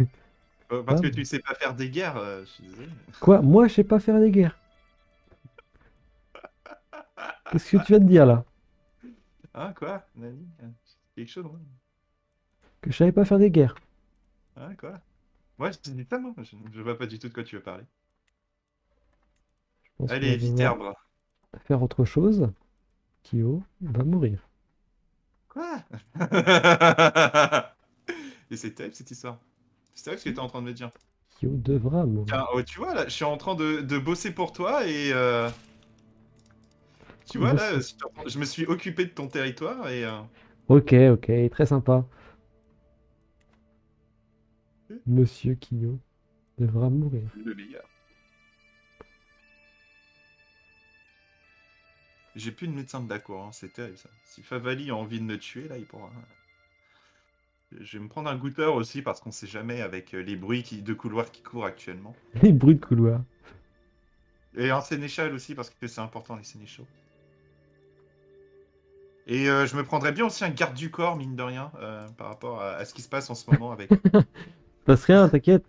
Euh, Parce Ah. que tu sais pas faire des guerres, euh, je suis désolé. Quoi? Moi, je sais pas faire des guerres. Qu'est-ce que tu vas te dire là? Ah, quoi? Nani Quelque chose. Que je savais pas faire des guerres. Ah, quoi? Ouais, je dis ça, moi. Je, je vois pas du tout de quoi tu veux parler. Je pense Allez, Viterbre. faire autre chose. Kyo va mourir. Quoi? *laughs* Et c'est terrible cette histoire. C'est terrible ce que t'es en train de me dire. Kyo devra mourir. Oh, tu vois, là, je suis en train de, de bosser pour toi et. euh, Tu vois, là, je me suis occupé de ton territoire et. euh, Ok, ok, très sympa. Monsieur Kyo devra mourir. Le meilleur. J'ai plus de médecin de d'accord, hein, c'est terrible ça. Si Favali a envie de me tuer, là, il pourra. Je vais me prendre un goûteur aussi parce qu'on sait jamais avec euh, les bruits qui, de couloirs qui courent actuellement. *laughs* Les bruits de couloir. Et un sénéchal aussi parce que c'est important les sénéchaux. Et euh, je me prendrais bien aussi un garde du corps, mine de rien, euh, par rapport à, à ce qui se passe en ce moment avec. *laughs* Se passe rien, t'inquiète.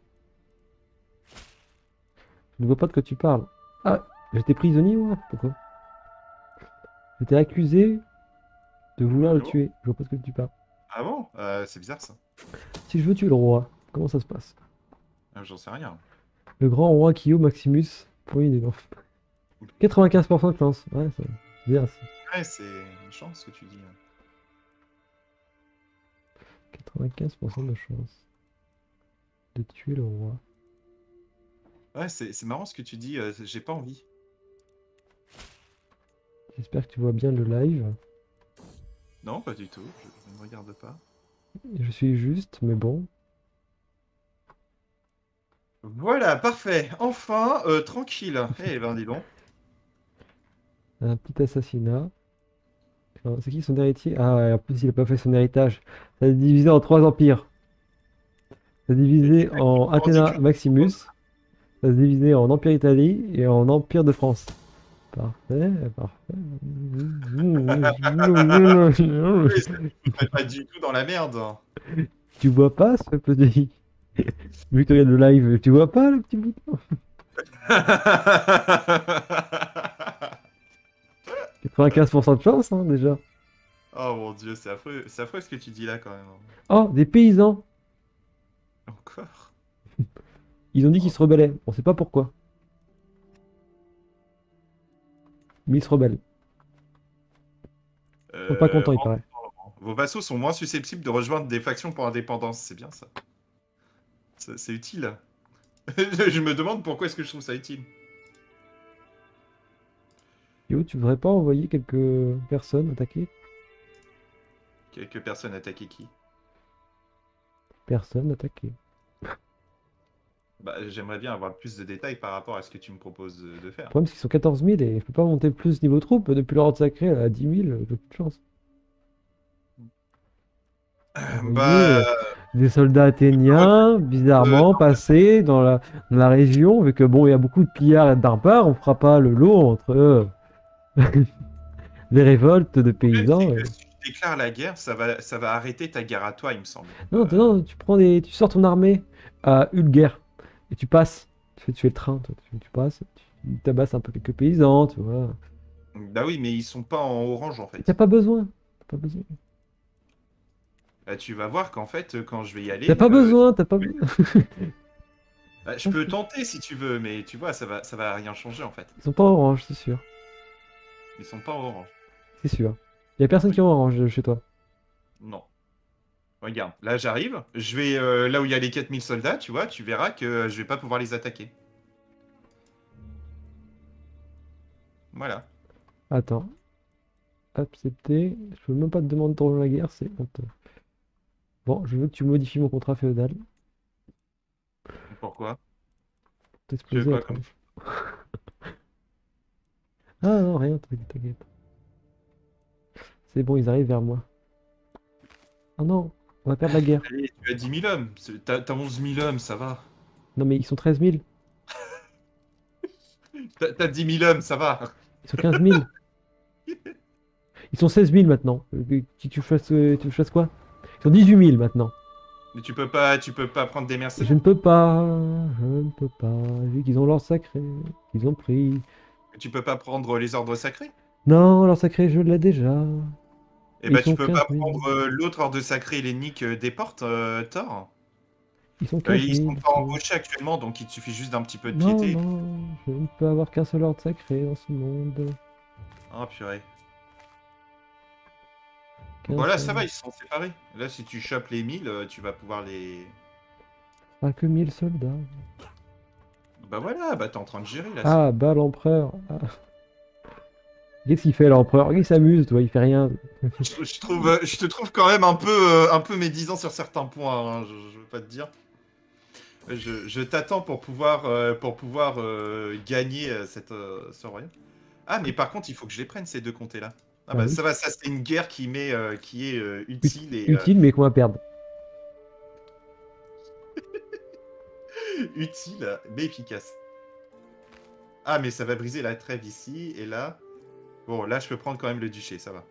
Je ne vois pas de quoi tu parles. Ah, j'étais prisonnier, moi Pourquoi? J'étais accusé de vouloir le tuer. Je vois pas de quoi tu parles. Ah bon? Euh, C'est bizarre ça. Si je veux tuer le roi, comment ça se passe? Ah, J'en sais rien. Le grand roi Kyo Maximus pour une non. 95% de chance. Ouais, c'est bien ça. Ouais, c'est une chance que tu dis. hein. 95% de chance de tuer le roi. Ouais, c'est c'est marrant ce que tu dis, euh, j'ai pas envie. J'espère que tu vois bien le live. Non, pas du tout, je, je ne regarde pas. Je suis juste, mais bon. Voilà, parfait. Enfin, euh, tranquille. Eh ben, dis donc. *laughs* Un petit assassinat. C'est qui son héritier? Ah, en plus, il a pas fait son héritage. Ça s'est divisé en trois empires. Ça s'est divisé en Athéna Maximus. Ça s'est divisé en Empire Italie et en Empire de France. Parfait, parfait. T'es pas du tout dans la merde. Tu vois pas ce petit. Vu que tu regardes le live, tu vois pas le petit bouton? 95% de chance, hein, déjà. oh mon dieu, c'est affreux. C'est affreux ce que tu dis là quand même. Oh, des paysans! Encore? Ils ont dit qu'ils se rebellaient. On sait pas pourquoi. Ils sont pas Euh, contents, il paraît. Vos vassaux sont moins susceptibles de rejoindre des factions pour indépendance, c'est bien ça. C'est c'est utile. *laughs* je me demande pourquoi est-ce que je trouve ça utile. Yo, tu voudrais pas envoyer quelques personnes attaquer? Quelques personnes attaquer qui? Personnes attaquer. Bah, j'aimerais bien avoir plus de détails par rapport à ce que tu me proposes de faire. Le problème, c'est qu'ils sont 14 000 et je peux pas monter plus niveau troupe depuis l'ordre sacré à 10 000. J'ai plus de chance. Envoyer, Bah, euh, des soldats athéniens, bizarrement, passés dans la, dans la région, vu que bon, il y a beaucoup de pillards et de barbares, on fera pas le lot entre euh, *laughs* les révoltes de paysans. et- si tu déclares la guerre, ça va, ça va arrêter ta guerre à toi, il me semble. Non, Euh, non, tu prends des, tu sors ton armée à Ulger et tu passes. Tu fais tuer le train, toi. Tu, tu passes, tu tabasses un peu quelques paysans, tu vois. Bah oui, mais ils sont pas en orange en fait. T'as pas besoin. T'as pas besoin. Bah, tu vas voir qu'en fait, quand je vais y aller. T'as pas euh, besoin, t'as pas besoin. *laughs* bah, je peux tenter si tu veux, mais tu vois, ça va, ça va rien changer en fait. Ils sont pas orange, c'est sûr. Ils sont pas en orange. C'est sûr. Y a personne qui est orange chez toi? Non. Regarde, là j'arrive, je vais euh, là où il y a les 4000 soldats, tu vois, tu verras que je vais pas pouvoir les attaquer. Voilà. Attends. Accepter. Je peux même pas te demander de rejoindre la guerre, c'est honteux. Bon, je veux que tu modifies mon contrat féodal. Pourquoi? T'exploser quoi comme-. *laughs* Ah non, rien, t'inquiète, t'inquiète. C'est bon, ils arrivent vers moi. Oh non, on va perdre la guerre. Allez, tu as 10 000 hommes, t'as t'as 11 000 hommes, ça va. Non mais ils sont 13 000, *laughs* T'as t'as 10 000 hommes, ça va. ils sont 15 000. *laughs* Ils sont 16 000 maintenant. Tu, tu, fasses, euh, tu fasses quoi? Ils sont 18 000 maintenant. Mais tu peux pas, tu peux pas prendre des Je mercenaires. ne peux pas, je ne peux pas, vu qu'ils ont l'or sacré, qu'ils ont pris. Tu peux pas prendre les ordres sacrés? Non, l'or sacré, je l'ai déjà. Et bah, tu peux 15 pas 000. prendre euh, l'autre hors de sacré les niques euh, des portes, euh, Thor Ils sont Euh, 15 Ils 000. sont pas embauchés actuellement, donc il te suffit juste d'un petit peu de Non, piété. non, je ne peux avoir qu'un seul ordre sacré dans ce monde. Ah, purée. Qu'un Voilà, ça va, ils sont séparés. Là, si tu chopes les 1000, euh, tu vas pouvoir les. Pas que 1000 soldats. Bah voilà, bah t'es en train de gérer là. Ah, bah l'empereur. Ah. Qu'est-ce qu'il fait l'empereur Il s'amuse, toi, il fait rien. Je, je trouve, euh, je te trouve quand même un peu, euh, un peu médisant sur certains points. hein, je, je veux pas te dire. Je, je t'attends pour pouvoir, euh, pour pouvoir euh, gagner cette, euh, ce royaume. Ah, mais par contre, il faut que je les prenne ces deux comtés-là. Ah Ah bah oui. ça va, ça c'est une guerre qui met, qui est utile et Utile, mais qu'on va perdre. *laughs* utile mais efficace. Ah, mais ça va briser la trêve ici et là. Bon, là, je peux prendre quand même le duché, ça va.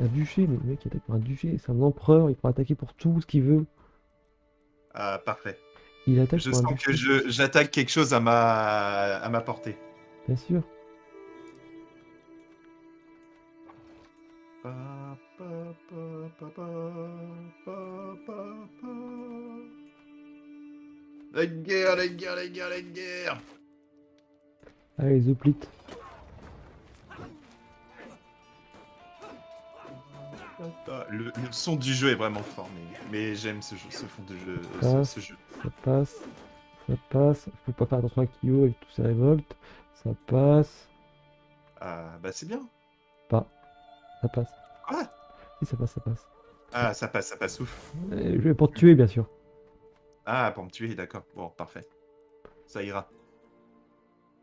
Un duché, mais le mec il attaque pour un duché. C'est un empereur, il peut attaquer pour tout ce qu'il veut. Ah, parfait. Il attaque Je pour un sens duché. que je- j'attaque quelque chose à ma, à ma portée. Bien sûr. Pa, pa, pa. La guerre, la guerre, la guerre, la guerre Ah, les le, le son du jeu est vraiment fort, mais, mais j'aime ce, jeu, ce fond de jeu. Ah. Ce, ce jeu. Ça passe. Ça passe. Faut pas faire attention à Kyo avec toutes ses révoltes. Ça passe. Ah, bah c'est bien. Pas. Ça passe. Quoi Si, ça passe, ça passe. Ah, ça passe, ça passe, ouf. Euh, je vais pour te tuer, bien sûr. Ah, pour me tuer, d'accord. Bon, parfait. Ça ira.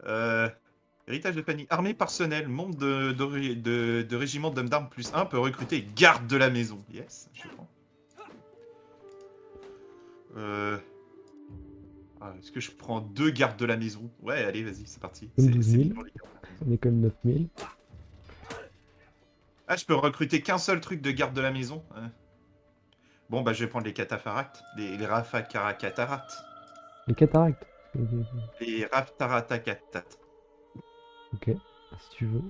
Euh, héritage de famille. Armée personnelle, monde de, de, ré- de, de régiment d'hommes d'armes plus 1 peut recruter garde de la maison. Yes, je prends. Euh... ah, Est-ce que je prends deux gardes de la maison? Ouais, allez, vas-y, c'est parti. Comme C'est 12 c'est 000. mignon, les gardes de la maison. On est comme 9000. Ah, je peux recruter qu'un seul truc de garde de la maison Ouais. Bon, bah, je vais prendre les catapharactes. Les, les. Les cataractes. Les raftaratakatat. Ok. Si tu veux.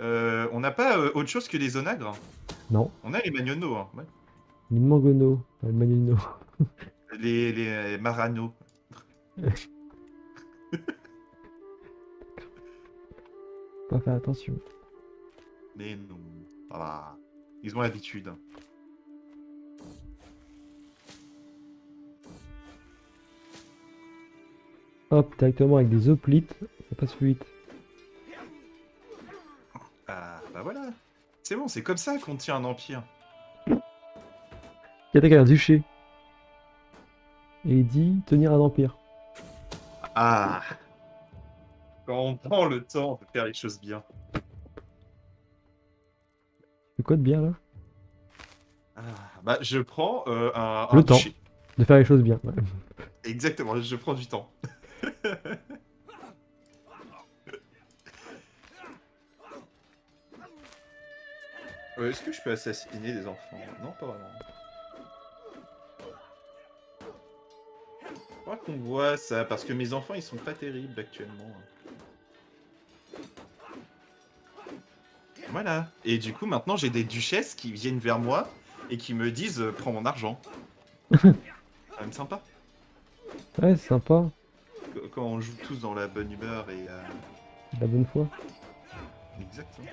Euh, on n'a pas euh, autre chose que les onagres hein. Non. On a les magnonos, hein, ouais. Les mangono. Pas le manino. les, les maranos. *laughs* Pas faire attention. Mais non. Ils ont l'habitude. Hop, directement avec des hoplites. Ça passe vite. Ah, bah voilà. C'est bon, c'est comme ça qu'on tient un empire. Qui attaque un duché. Et il dit tenir un empire. Ah Quand on prend le temps de faire les choses bien. C'est quoi de bien là? Ah, bah, je prends euh, un, Le temps. duché. De faire les choses bien. ouais. Exactement, je prends du temps. Euh, Est-ce que je peux assassiner des enfants? Non, pas vraiment. Je crois qu'on voit ça, parce que mes enfants, ils sont pas terribles actuellement. Voilà. Et du coup, maintenant, j'ai des duchesses qui viennent vers moi et qui me disent euh, Prends mon argent. quand même sympa. Ouais, c'est sympa. Qu- Quand on joue tous dans la bonne humeur et. euh, La bonne foi. Exactement.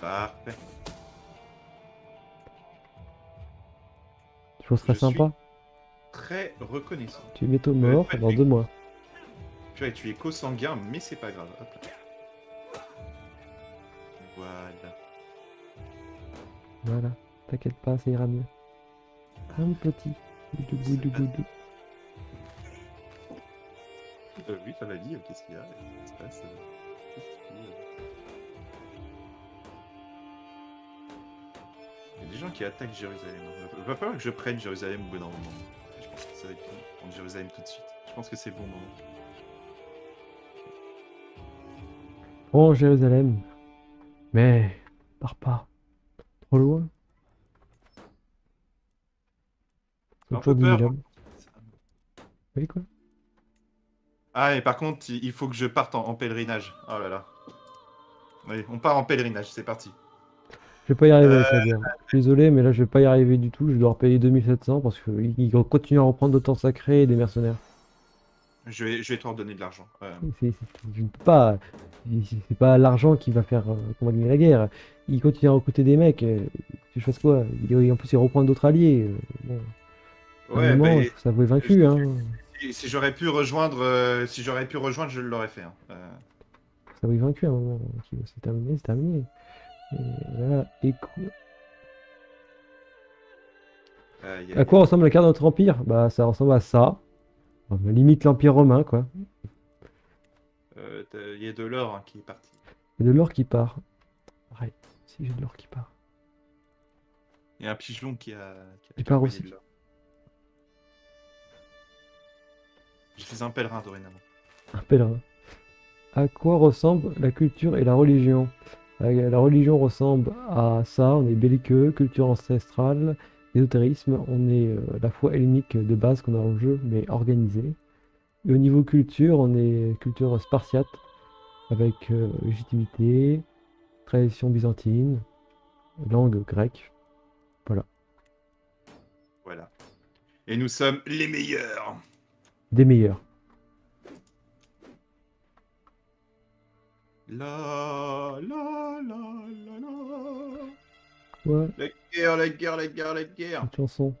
Parfait. Je trouve ça Je sympa? Très reconnaissant. Tu es bientôt mort ouais, dans deux mois. Tu vois, tu es co-sanguin, mais c'est pas grave. Hop là. Voilà. Voilà. T'inquiète pas, ça ira mieux. Un petit. Boudou, boudou, boudou. Euh, oui, ça va dire, qu'est-ce qu'il y a Qu'est-ce qui se passe euh, euh Il y a des gens qui attaquent Jérusalem. Il va falloir que je prenne Jérusalem au bout d'un moment. Je pense que ça va être. Prendre Jérusalem tout de suite. Je pense que c'est le bon moment. Oh, Jérusalem. Mais, pars pas. Trop loin. C'est peu peur. Oui, quoi? Ah, et par contre, il faut que je parte en, en pèlerinage. Oh là là. Allez, on part en pèlerinage, c'est parti. Je vais pas y arriver Euh, suis désolé, mais là, je vais pas y arriver du tout. Je dois repayer 2700 parce qu'ils continuent à reprendre de temps sacré et des mercenaires. Je vais, je vais te redonner de l'argent. Euh, C'est c'est- je ne peux pas. pas l'argent qui va faire euh, qu'on va gagner la guerre. Ils continuent à recruter des mecs. euh, Tu fasses quoi? Ils- En plus, ils reprennent d'autres alliés. euh, bon. Ouais, moment, vaincu. Hein. Si, si j'aurais pu rejoindre, euh, si j'aurais pu rejoindre, je l'aurais fait. hein. Euh, faut s'avouer vaincu à un moment. C'est terminé, c'est terminé. Et aïe, aïe, À quoi ressemble la carte de notre empire? Bah, ça ressemble à ça. Enfin, limite l'empire romain, quoi. Euh, Il y a de l'or hein, qui est parti. Et de l'or qui part. Arrête, si j'ai de l'or qui part. Il y a un pigeon qui a. Qui a Il part aussi. de Je suis un pèlerin dorénavant. Un pèlerin. À quoi ressemble la culture et la religion? Euh, La religion ressemble à ça, on est belliqueux, culture ancestrale, ésotérisme, on est euh, la foi hellénique de base qu'on a dans le jeu, mais organisée. Et au niveau culture, on est culture spartiate, avec euh, légitimité, tradition byzantine, langue grecque. Voilà. Et nous sommes les meilleurs. Des meilleurs. La la la la la. Ouais, La guerre, la guerre, la guerre, la guerre. cette chanson.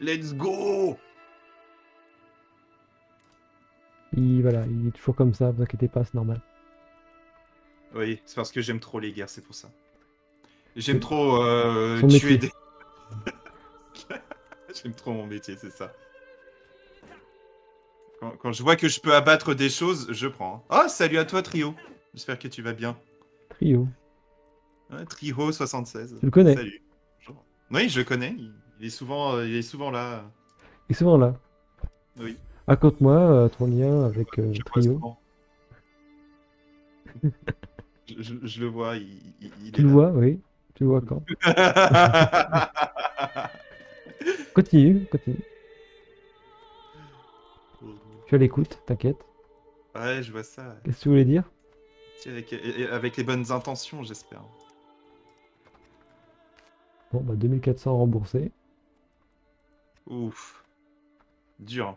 Let's go. Il, voilà, il est toujours comme ça, vous inquiétez pas, c'est normal. Oui, c'est parce que j'aime trop les guerres, c'est pour ça. J'aime trop euh, tuer des. *laughs* *laughs* j'aime trop mon métier, c'est ça. Quand, quand je vois que je peux abattre des choses, je prends. Oh, salut à toi, Trio. J'espère que tu vas bien. Trio. Ouais, Trio 76. Tu le connais Salut. Bonjour. Oui, je le connais. Il, est souvent, euh, il est souvent là. Il est souvent là. Oui. Raconte-moi euh, ton lien avec euh, Je Trio. je, je- je le vois. Il, il- il Tu est le là. vois, oui. Tu le vois quand? *laughs* Continue, continue. Je suis à l'écoute, t'inquiète. ouais, je vois ça. Qu'est-ce que tu voulais dire? Avec, les bonnes intentions, j'espère. Bon, bah 2400 remboursés. Ouf. Dur.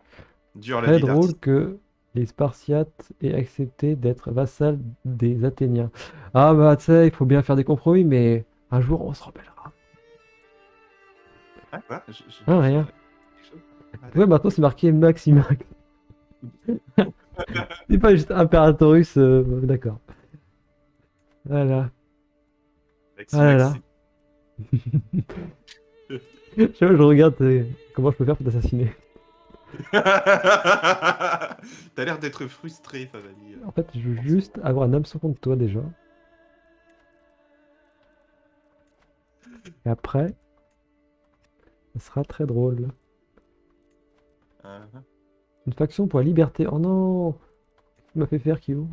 Dur la Très vie drôle que les Spartiates aient accepté d'être vassals des Athéniens. Ah bah tu sais, il faut bien faire des compromis, mais un jour on se rebellera. Ah, quoi Je- je- Ah, rien. Ouais, maintenant c'est marqué Maximax. *laughs* c'est pas juste Imperatorus, euh, d'accord. Voilà. Avec Ah là là. Maxime. Je, sais pas, je regarde euh, comment je peux faire pour t'assassiner. *laughs* T'as l'air d'être frustré, Favali. En fait, je veux juste avoir un hameçon contre toi déjà. Et après, ça sera très drôle. Ah, Une faction pour la liberté. Oh non Tu m'as fait faire, Kyo.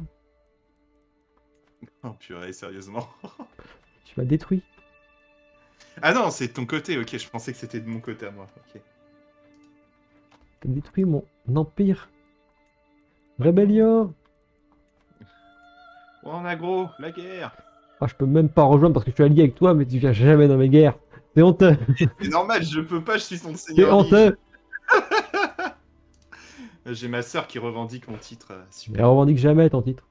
Oh purée, sérieusement. Tu m'as détruit. Ah non, c'est de ton côté, ok, je pensais que c'était de mon côté à moi. ok. T'as détruit mon empire. Rébellion Oh, en agro, la guerre Ah, je peux même pas rejoindre parce que je suis allié avec toi, mais tu viens jamais dans mes guerres. C'est honteux *laughs* C'est normal, je peux pas, je suis son C'est seigneur. honteux *laughs* J'ai ma sœur qui revendique mon titre. euh, Super. revendique jamais ton titre.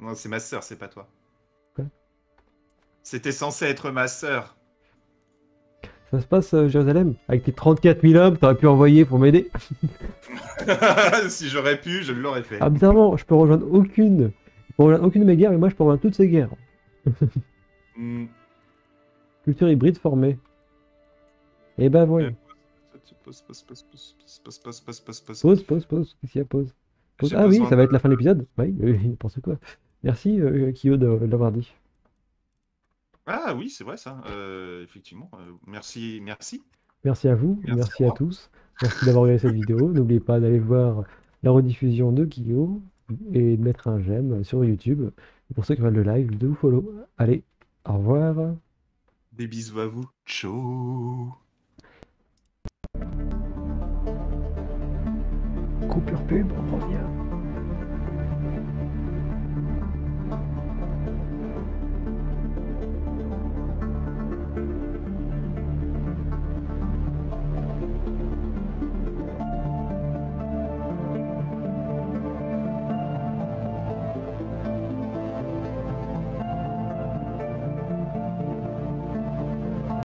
Non, c'est ma sœur, c'est pas toi. Quoi? C'était censé être ma sœur. Ça se passe, euh, Jérusalem? Avec tes 34 000 hommes, t'aurais pu envoyer pour m'aider *laughs* si j'aurais pu, je l'aurais fait. Ah, bizarrement, je peux rejoindre aucune. Je peux rejoindre aucune de mes guerres, mais moi je peux rejoindre toutes ces guerres. Hmm. Culture hybride formée. Et ben voilà. Pause, pause, pause, pause, pause, pause, pause, pause. Pause, Ah oui, ça va être la fin de l'épisode. Oui, n'importe quoi. Merci euh, Kyo de, l'avoir dit. Ah oui, c'est vrai ça, effectivement. Merci, merci. Merci à vous, merci, à, tous. Merci d'avoir regardé cette vidéo. N'oubliez pas d'aller voir la rediffusion de Kyo et de mettre un j'aime sur YouTube. Pour ceux qui regardent le live, de vous follow. Allez, au revoir. Des bisous à vous. Ciao. Coupure pub, on revient.